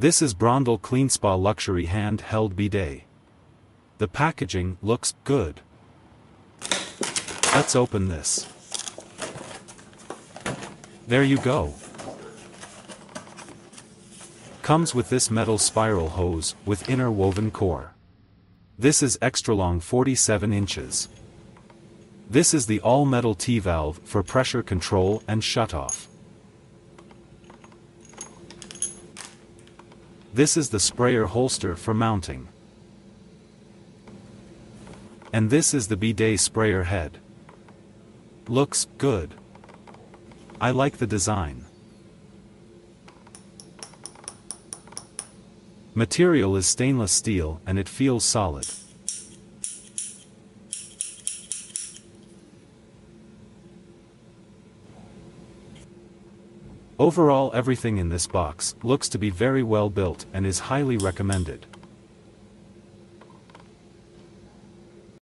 This is Brondell CleanSpa Luxury Handheld Bidet. The packaging looks good. Let's open this. There you go. Comes with this metal spiral hose with inner woven core. This is extra long 47 inches. This is the all-metal T-valve for pressure control and shutoff. This is the sprayer holster for mounting. And this is the bidet sprayer head. Looks good. I like the design. Material is stainless steel and it feels solid. Overall everything in this box looks to be very well built and is highly recommended.